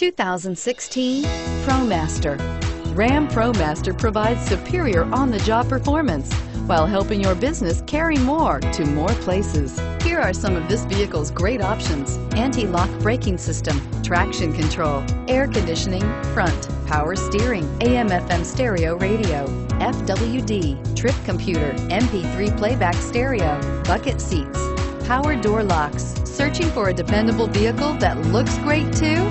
2016 ProMaster. Ram ProMaster provides superior on-the-job performance while helping your business carry more to more places. Here are some of this vehicle's great options. Anti-lock braking system, traction control, air conditioning, front, power steering, AM FM stereo radio, FWD, trip computer, MP3 playback stereo, bucket seats, power door locks. Searching for a dependable vehicle that looks great too?